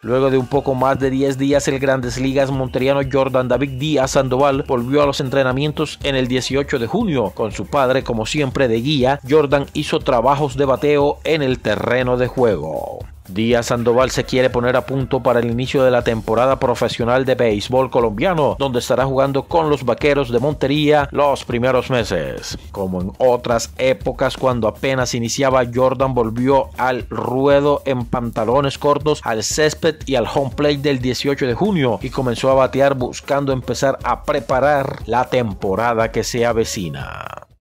Luego de un poco más de 10 días, el Grandes Ligas monteriano Jordan David Díaz Sandoval volvió a los entrenamientos en el 18 de junio. Con su padre, como siempre, de guía, Jordan hizo trabajos de bateo en el terreno de juego. Díaz Sandoval se quiere poner a punto para el inicio de la temporada profesional de béisbol colombiano, donde estará jugando con los Vaqueros de Montería los primeros meses. Como en otras épocas, cuando apenas iniciaba, Jordan volvió al ruedo en pantalones cortos, al césped y al home plate del 18 de junio y comenzó a batear buscando empezar a preparar la temporada que se avecina.